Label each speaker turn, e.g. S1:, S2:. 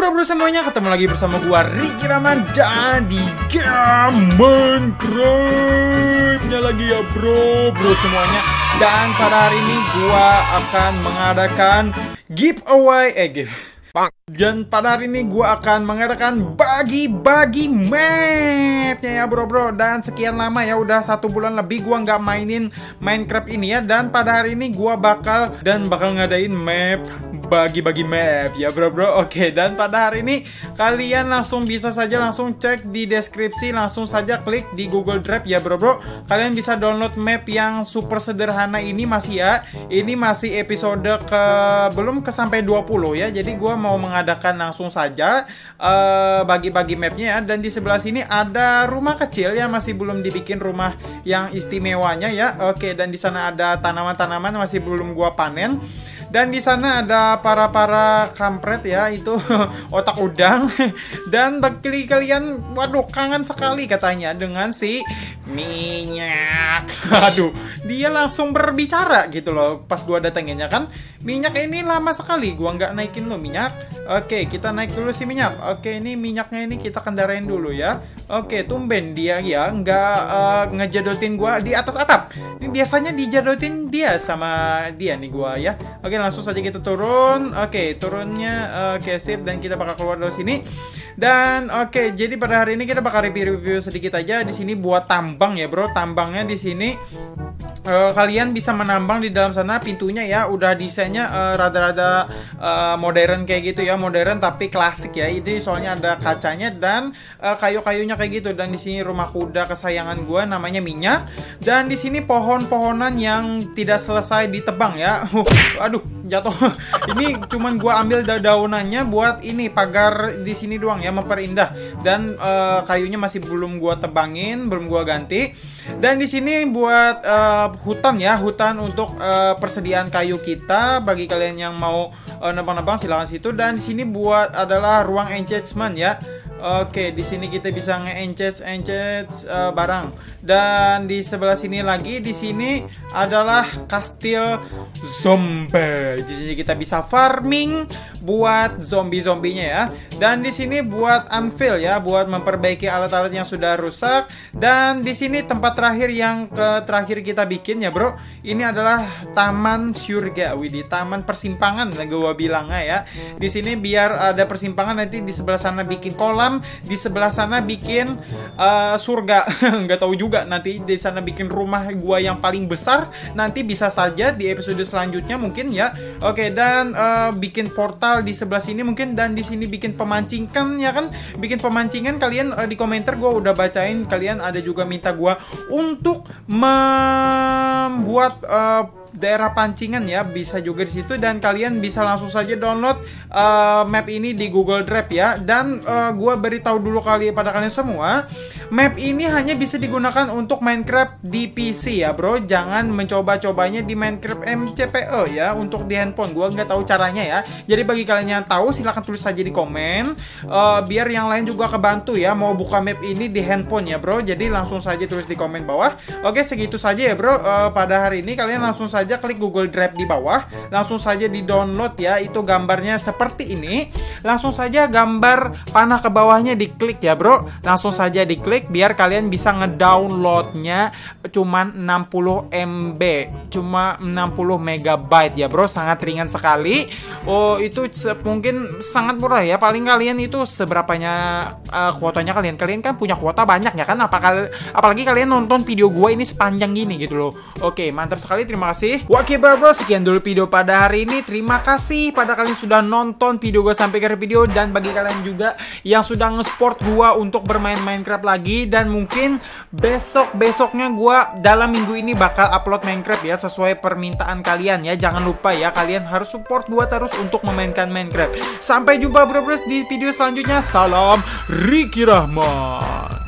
S1: bro-bro semuanya ketemu lagi bersama gua Rahman dan di game Minecraft-nya lagi ya bro bro semuanya. Dan pada hari ini gua akan mengadakan giveaway eh give dan pada hari ini gue akan mengadakan bagi-bagi mapnya ya bro bro. Dan sekian lama ya udah satu bulan lebih gue nggak mainin Minecraft ini ya. Dan pada hari ini gue bakal dan bakal ngadain map bagi-bagi map ya bro bro. Oke dan pada hari ini kalian langsung bisa saja langsung cek di deskripsi Langsung saja klik di Google Drive ya bro bro. Kalian bisa download map yang super sederhana ini masih ya. Ini masih episode ke belum ke sampai 20 ya. Jadi gue mau mengadakan langsung saja uh, bagi-bagi mapnya ya. Dan di sebelah sini ada rumah kecil ya masih belum dibikin rumah yang istimewanya ya. Oke dan di sana ada tanaman-tanaman masih belum gua panen. Dan di sana ada para-para kampret ya, itu otak udang. Dan bagi kalian, waduh kangen sekali katanya dengan si minyak. Aduh, dia langsung berbicara gitu loh pas gua datanginnya kan. Minyak ini lama sekali gua nggak naikin lo minyak. Oke, kita naik dulu si minyak. Oke, ini minyaknya ini kita kendarain dulu ya. Oke, tumben dia ya nggak uh, ngejadotin gua di atas atap. Ini biasanya dijadotin dia sama dia nih gua ya. Oke, langsung saja kita turun. Oke, turunnya oke okay, sip. Dan kita bakal keluar dari sini. Dan oke, okay, jadi pada hari ini kita bakal review-review sedikit aja di sini buat tambang ya, Bro. Tambangnya di sini uh, kalian bisa menambang di dalam sana. Pintunya ya udah desainnya uh, rada-rada uh, modern kayak gitu ya. Modern tapi klasik ya. Ini soalnya ada kacanya dan uh, kayu-kayunya kayak gitu. Dan di sini rumah kuda kesayangan gue namanya minyak. Dan di sini pohon-pohonan yang tidak selesai ditebang ya. Aduh jatuh. Ini cuman gue ambil daunannya buat ini pagar di sini doang ya memperindah. Dan uh, kayunya masih belum gue tebangin belum gue ganti. Dan di sini buat uh, hutan ya, hutan untuk uh, persediaan kayu kita. Bagi kalian yang mau uh, nebang-nebang silahkan situ. Dan di sini buat adalah ruang enchantment ya. Oke, di sini kita bisa nge-enchant enchant uh, barang. Dan di sebelah sini lagi di sini adalah kastil zombie. Di sini kita bisa farming buat zombie-zombinya ya. Dan di sini buat anvil ya, buat memperbaiki alat-alat yang sudah rusak. Dan di sini tempat terakhir yang ke terakhir kita bikin ya, Bro. Ini adalah taman surga. Widih, taman persimpangan gue bilangnya ya. Di sini biar ada persimpangan nanti di sebelah sana bikin kolam di sebelah sana bikin uh, surga. Nggak tahu juga nanti di sana bikin rumah gua yang paling besar. Nanti bisa saja di episode selanjutnya mungkin ya. Oke dan uh, bikin portal di sebelah sini mungkin dan di sini bikin pemancingan ya kan? Bikin pemancingan kalian uh, di komentar gua udah bacain. Kalian ada juga minta gua untuk membuat uh, daerah pancingan ya bisa juga di situ. Dan kalian bisa langsung saja download uh, map ini di Google Drive ya. Dan uh, gua beritahu dulu kali pada kalian semua map ini hanya bisa digunakan untuk Minecraft di PC ya bro. Jangan mencoba-cobanya di Minecraft MCPE ya untuk di handphone. Gua nggak tahu caranya ya. Jadi bagi kalian yang tahu silahkan tulis saja di komen. Uh, biar yang lain juga kebantu ya mau buka map ini di handphone ya bro. Jadi langsung saja tulis di komen bawah. Oke segitu saja ya bro. Uh, pada hari ini kalian langsung saja saja klik Google Drive di bawah, langsung saja di download ya. Itu gambarnya seperti ini. Langsung saja gambar panah ke bawahnya diklik ya, Bro. Langsung saja diklik biar kalian bisa ngedownloadnya cuman 60 MB, cuma 60 megabyte ya, Bro. Sangat ringan sekali. Oh, itu mungkin sangat murah ya. Paling kalian itu seberapanya uh, kuotanya kalian. Kalian kan punya kuota banyak ya kan? Apakah apalagi kalian nonton video gue ini sepanjang gini gitu loh. Oke, mantap sekali. Terima kasih kasih. Oke bro, sekian dulu video pada hari ini. Terima kasih pada kalian sudah nonton video gue sampai ke video dan bagi kalian juga yang sudah nge-support gue untuk bermain Minecraft lagi dan mungkin besok besoknya gue dalam minggu ini bakal upload Minecraft ya sesuai permintaan kalian ya. Jangan lupa ya kalian harus support gue terus untuk memainkan Minecraft. Sampai jumpa bro bro di video selanjutnya. Salam Riki Rahman.